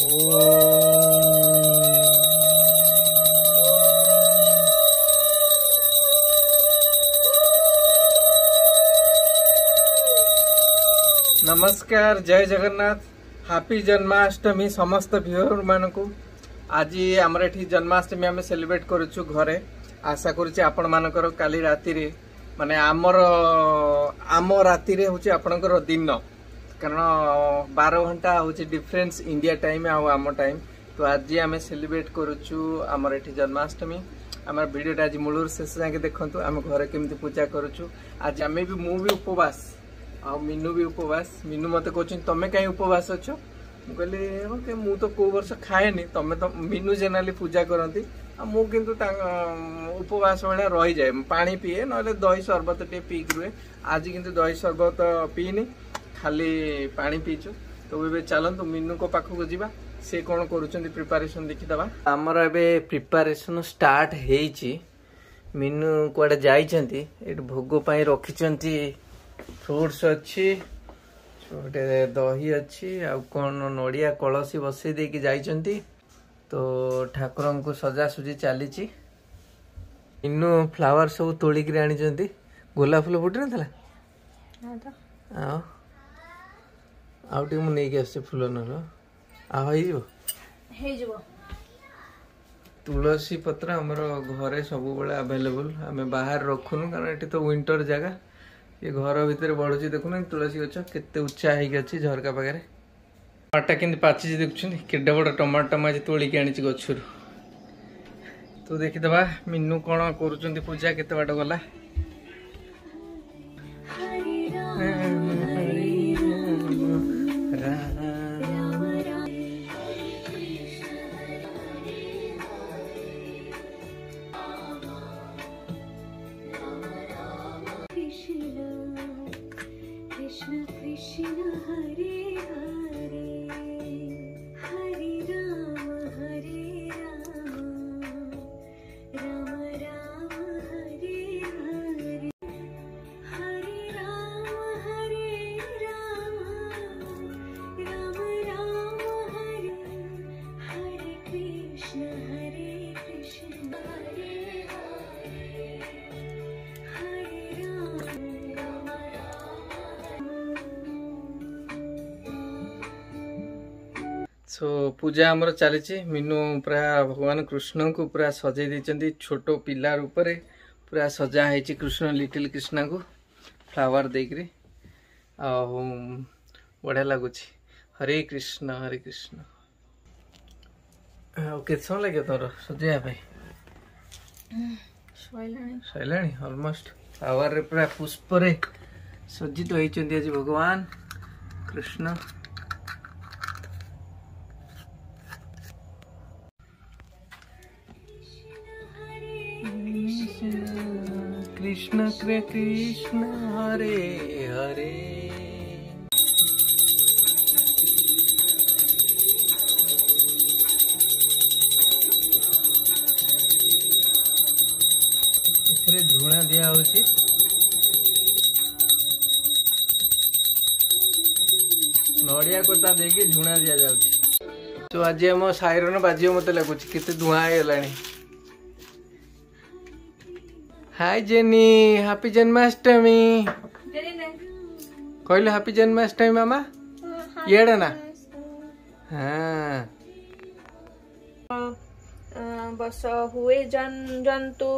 নমস্কার জয় জগন্নাথ ହାପି ଜନ୍ମାଷ୍ଟମୀ ସମସ୍ତ ଭିଓମାନଙ୍କୁ ଆଜି ଆମର ଏଠି ଜନ୍ମାଷ୍ଟମୀ ଆମେ ସେଲିବ୍ରେଟ୍ କରୁଛୁ ଘରେ ଆଶା କରୁଛି ଆପଣମାନଙ୍କର କାଲି ରାତିରେ ମାନେ ଆମର ଆମ ରାତିରେ ହେଉଛି ଆପଣଙ୍କର ଦିନ কারণ ବାର ଘଣ୍ଟା হচ্ছে ডিফরেন্স ইন্ডিয়া টাইম ଆଉ ଆମ ଟାଇମ୍ ତ ଆଜି ଆମେ ସେଲିବ୍ରେଟ୍ କରୁଛୁ ଆମର ଏଠି ଜନ୍ମାଷ୍ଟମୀ আমার ভিডিওটা আজ মূলর শেষ যাকে দেখুন আমি ঘরে কমিটি পূজা করুছু আজ আমি বি মু উপবাস আিনু বি উপবাস মিনু মতো কোচ তুমি কাই উপবাস অছ কে ওকে মু তো কেউ বর্ষ খায়েনি তুমি তো মিনু জেনারে পূজা করতে মু কিন্তু তা উপবাস ভাড়া রয়ে যায় পাঁচ পিয়ে নহলে দই সরবত টিকে পিক রুয়ে আজ কিন্তু দই সরবত পিনি ଖାଲି ପାଣି ପିଇଛୁ ତ ଏବେ ଚାଲନ୍ତୁ ମିନୁଙ୍କ ପାଖକୁ ଯିବା ସେ କ'ଣ କରୁଛନ୍ତି ପ୍ରିପାରେସନ୍ ଦେଖିଦେବା ଆମର ଏବେ ପ୍ରିପାରେସନ୍ ଷ୍ଟାର୍ଟ ହେଇଛି ମିନୁ କୁଆଡ଼େ ଯାଇଛନ୍ତି ଏଠି ଭୋଗ ପାଇଁ ରଖିଛନ୍ତି ଫ୍ରୁଟ୍ସ ଅଛି ଗୋଟେ ଦହି ଅଛି ଆଉ କ'ଣ ନଡ଼ିଆ କଳସୀ ବସେଇ ଦେଇକି ଯାଇଛନ୍ତି ତ ଠାକୁରଙ୍କୁ ସଜାସଜି ଚାଲିଛି ଇନୁ ଫ୍ଲାୱାର ସବୁ ତୋଳିକିରି ଆଣିଛନ୍ତି ଗୋଲାପ ଫୁଲ ଫୁଟିନଥିଲା ଆଉ ଆଉ ଟିକେ ମୁଁ ନେଇକି ଆସୁଛି ଫୁଲ ନହେଲେ ଆଉ ହେଇଯିବ ହେଇଯିବ ତୁଳସୀ ପତ୍ର ଆମର ଘରେ ସବୁବେଳେ ଆଭେଲେବୁଲ୍ ଆମେ ବାହାରେ ରଖୁନୁ କାରଣ ଏଠି ତ ୱିଣ୍ଟର ଜାଗା ଏ ଘର ଭିତରେ ବଢ଼ୁଛି ଦେଖୁନାହାନ୍ତି ତୁଳସୀ ଗଛ କେତେ ଉଚ୍ଚା ହେଇକି ଅଛି ଝରକା ପାଖରେ ଟମାଟୋ କେମିତି ପାଚିଛି ଦେଖୁଛନ୍ତି କେଡ଼େ ବଡ଼ ଟମାଟୋ ମୁଁ ଆଜି ତୋଳିକି ଆଣିଛି ଗଛରୁ ତୁ ଦେଖିଦେବା ମିନୁ କ'ଣ କରୁଛନ୍ତି ପୂଜା କେତେ ବାଟ ଗଲା सो पूजा अब चाहिँ मिनु पुरा भगवान् कृष्णको पूरा सजाइदिन्छ छोटो पिार पूरा सजाह कृष्ण लिटल कृष्णको फ्लावार दिकरी आउँ लाग हरे कृष्ण हरे कृष्ण हौ के सम लाग्यो त सजाप अलमोस्ट फ्लावारे पूरा पुष्परे सज्जित हुन्छ आज भगवान कृष्ण कृष्ण कृष्ण हरे हरे ଏଥିରେ ଝୁଣା ଦିଆହେଉଛି ନଡ଼ିଆ କୋତା ଦେଇକି ଝୁଣା ଦିଆଯାଉଛି ତ ଆଜି ଆମ ସାଇରନ ବାଜିବ ମୋତେ ଲାଗୁଛି କେତେ ଧୂଆଁ ହେଇଗଲାଣି hi Jenny happy Janmashtami Koel happy Janmashtami मामा येडना हां बस हुए जन जंतु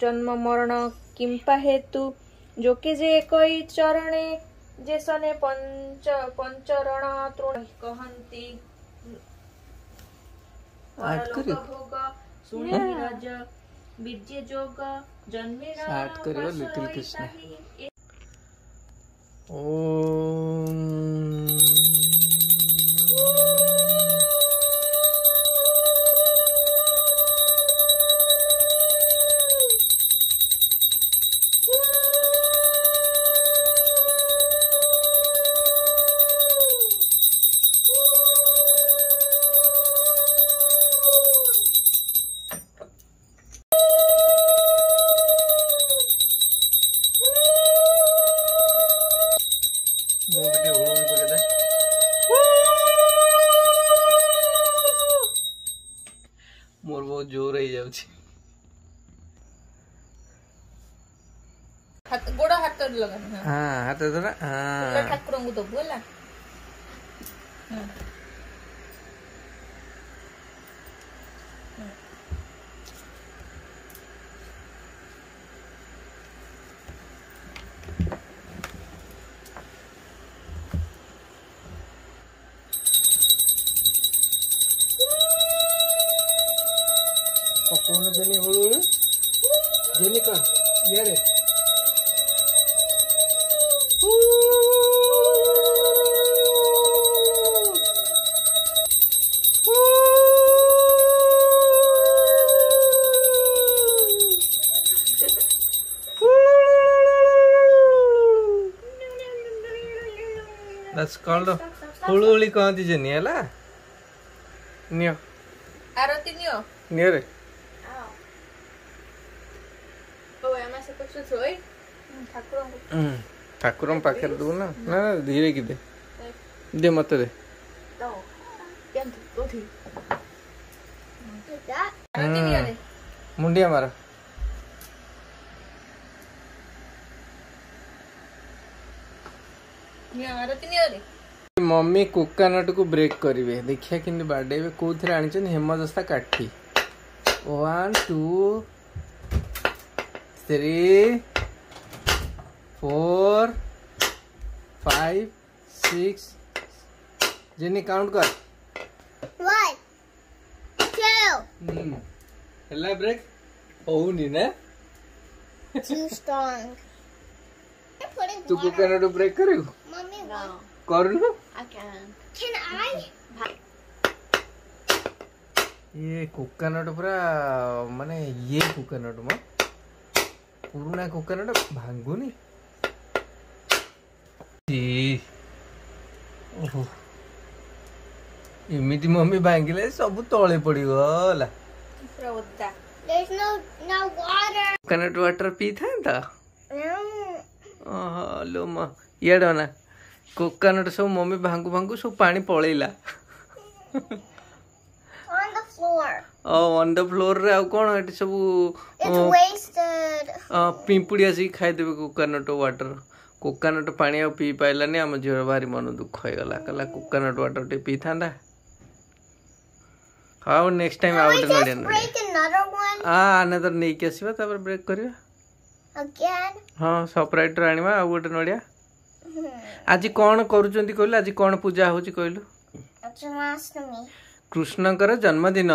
जन्म मरण किंपा हेतु जो कि जे कोई चरणे जे सने पंच पंचरण तृण कहंती आठ कर सुने राजा બીજે જોગ જન્મે સ્ટાર્ટ કર્યો લિટિલ કૃષ્ણ ઓમ বলছি হ্যাঁ।, হ্যাঁ হাতে ধরে হ্যাঁ ঠাকুর তো aja deh ya ini called a hululi kanti jani, ala? Nio? Aroti nyo. Nio deh. ଆସେ ଥୋଇ ଠାକୁରଙ୍କୁ ଠାକୁରଙ୍କ ପାଖରେ ଦେବୁ ନା ନା ଧୀରେ କି ଦେ ଦେ ମତେ ଦେ ମୁଣ୍ଡିଆ ମାର ମମ୍ମି କୋକାନଟକୁ ବ୍ରେକ୍ କରିବେ ଦେଖିବା କେମିତି ବାଡ଼େଇବେ କେଉଁଥିରେ ଆଣିଛନ୍ତି ହେମଦସ୍ତା କାଠି one two three four five six Jinny count कर वन ब्रेक होउनी ने टू स्ट्रांग तू को can do break करेगु mummy no I can can I ये कोकोनट पूरा माने ये मा पुरुना कोकोनट भांगुनी ओहो एमती मम्मी भांगिले सब तले पड़गला कोकोनट वाटर पी था लो माँ इे ना कोकोनट सब मम्मी भांगु भांगु सब पानी पलैला On ଅନ୍ ଦ ଫ୍ଲୋରରେ ଆଉ କ'ଣ ଏଠି ସବୁ ପିମ୍ପୁଡ଼ି ଆସିକି ଖାଇଦେବେ କୋକାନଟ୍ ୱାଟର କୋକାନଟ୍ ପାଣି ଆଉ ପିଇ ପାରିଲାନି ଆମ ଝିଅର ଭାରି ମନ ଦୁଃଖ ହେଇଗଲା କହିଲା କୋକାନଟ୍ ୱାଟର ଟିକେ ପିଇଥାନ୍ତା ହଉ ନେକ୍ସଟ ଟାଇମ୍ ଆଉ ଗୋଟେ ନଡ଼ିଆ ଆନାଦର ନେଇକି ଆସିବା ତାପରେ ବ୍ରେକ୍ କରିବା ହଁ ସପ୍ରାଇଟର ଆଣିବା ଆଉ ଗୋଟେ ନଡ଼ିଆ ଆଜି କ'ଣ କରୁଛନ୍ତି କହିଲୁ ଆଜି କ'ଣ ପୂଜା ହେଉଛି କହିଲୁ କୃଷ୍ଣଙ୍କର ଜନ୍ମଦିନ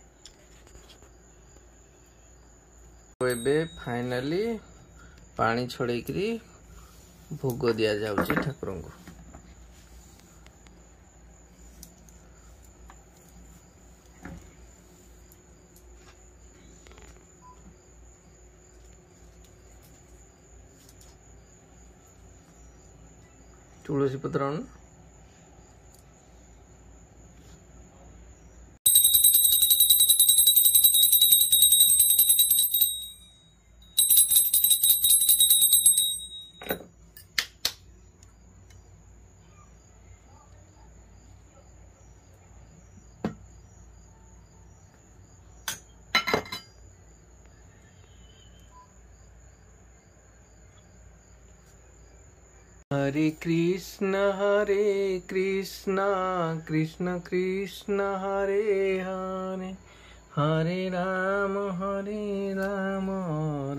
ଏବେ ଫାଇନାଲି ପାଣି ଛଡ଼େଇକିରି ଭୋଗ ଦିଆଯାଉଛି ଠାକୁରଙ୍କୁ ତୁଳସୀ ପତ୍ର হরে কৃষ্ণ হরে কৃষ্ণ কৃষ্ণ কৃষ্ণ হরে হরে হরে রাম হরে রাম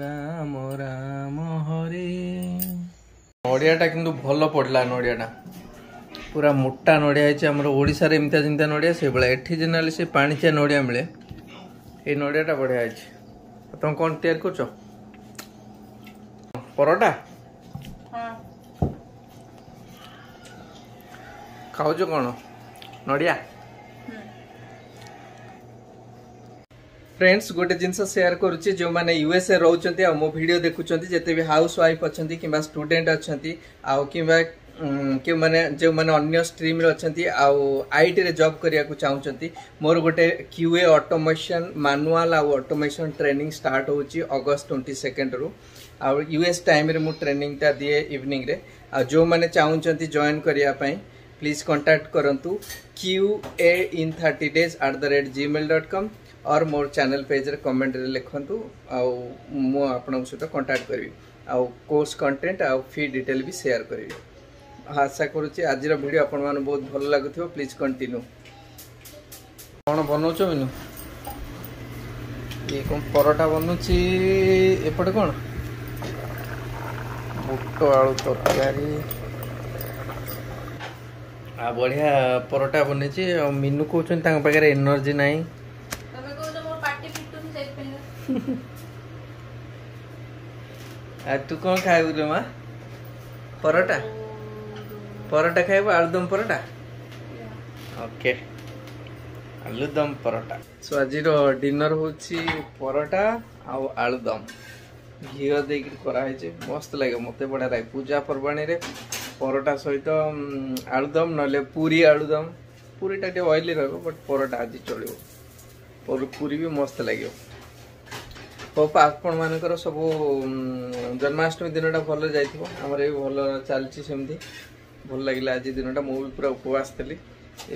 রাম রাମ ହରେ ନଡ଼ିଆଟା କିନ୍ତୁ ଭଲ ପଡ଼ିଲା ନଡ଼ିଆଟା ପୁରା ମୋଟା ନଡ଼ିଆ ହେଇଛି ଆମର ଓଡ଼ିଶାରେ ଏମିତିଆ ଯେମିତିଆ ନଡ଼ିଆ ସେଇଭଳିଆ ଏଠି ଜେନେରାଲି ସେ ପାଣିଚିଆ ନଡ଼ିଆ ମିଳେ ଏଇ ନଡ଼ିଆଟା ବଢ଼ିଆ ହେଇଛି ତମେ କ'ଣ ତିଆରି କରୁଛ ପରଟା खाऊ कौन नड़िया फ्रेंड्स गोटे जिनस सेयार करुच्चे जो मैंने यूएसए रोचे मो भिड देखुंत जिते भी हाउस वाइफ अच्छा कि स्टूडेन्ट अच्छा कि मैंने जो मैंने अन्न स्ट्रीम अच्छा आउ आई टी जब करने को चाहते मोर गोटे क्यूए अटोमेसन मानुआल आउ automation training start August twenty second रु आउ यूएस टाइम ट्रेनिंगटा दिए इवनिंग जो मैंने चाहते जॉन करने प्लीज़ कंटाक्ट करूँ Q A in thirty days at the rate Gmail dot com or more चेल पेज कमेन्ट्रे लिखतु आपन सहित कंटाक्ट करी आर्स कोर्स कंटेंट फी डिटेल भी सेयार करी आशा करुच्ची आज भिड आप बहुत भल लगुव प्लीज कंटिन्यू कौन बनाऊ मीनू ये कौन परटा बनुची एपटे कौन बुट आलू तरकारी ଆଉ ବଢ଼ିଆ ପରଟା ବନେଇଛି ଆଉ ମିନୁ କହୁଛନ୍ତି ତାଙ୍କ ପାଖରେ ଏନର୍ଜି ନାହିଁ ଆଉ ତୁ କ'ଣ ଖାଇବୁରେ ମା ପରଟା ପରଟା ଖାଇବୁ ଆଳୁଦମ ପରଟା ଓକେ ଆଳୁଦମ ପରଟା ସୋ ଆଜିର ଡିନର ହେଉଛି ପରଟା ଆଉ ଆଳୁଦମ ଘିଅ ଦେଇକିରି କରାହେଇଛି ମସ୍ତ ଲାଗେ ମୋତେ ବଢ଼ିଆ ଲାଗେ ପୂଜା ପର୍ବାଣିରେ পরোটা সহিত আলুদম নহলে পুরি আলুদম পুরিটা ଟିକେ ଅଏଲି ରହିବ ବଟ୍ ପରଟା ଆଜି ଚଳିବ ପୁରୀ ବି ମସ୍ତ ଲାଗିବ ହୋପ୍ ଆପଣମାନଙ୍କର ସବୁ ଜନ୍ମାଷ୍ଟମୀ ଦିନଟା ଭଲ ଯାଇଥିବ ଆମର ବି ଭଲ ଚାଲିଛି ସେମିତି ଭଲ ଲାଗିଲା ଆଜି ଦିନଟା ମୁଁ ବି ପୁରା ଉପବାସ ଥିଲି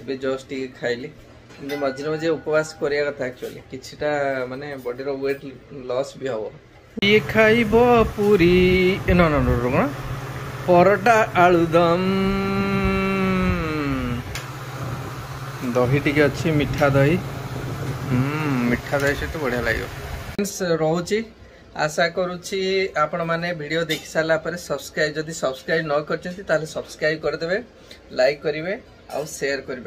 ଏବେ ଜଷ୍ଟ ଟିକେ ଖାଇଲି କିନ୍ତୁ ମଝିରେ ମଝିରେ ଉପବାସ କରିବା କଥା ଆକ୍ଚୁଆଲି କିଛିଟା ମାନେ ବଡିର ୱେଟ୍ ଲସ୍ ବି ହେବ କିଏ ଖାଇବ ପୁରୀ ନ କଣ পরটা আলুদম ଦହି ଟିକେ ଅଛି ମିଠା ଦହି ମିଠା ଦହି ସହିତ ବଢ଼ିଆ ଲାଗିବ ରହୁଛି ଆଶା କରୁଛି ଆପଣମାନେ ଭିଡ଼ିଓ ଦେଖିସାରିଲା ପରେ ସବସ୍କ୍ରାଇବ୍ ଯଦି ସବସ୍କ୍ରାଇବ୍ ନ କରିଛନ୍ତି ତାହେଲେ ସବସ୍କ୍ରାଇବ୍ କରିଦେବେ ଲାଇକ୍ କରିବେ ଆଉ ସେୟାର କରିବେ